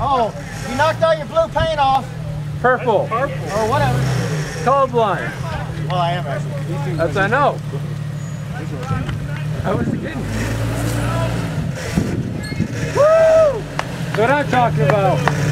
Oh, You knocked all your blue paint off. Purple. Or oh, whatever. Colorblind. Well, I am actually. That's I know. I was kidding. Woo! That's what I'm talking about.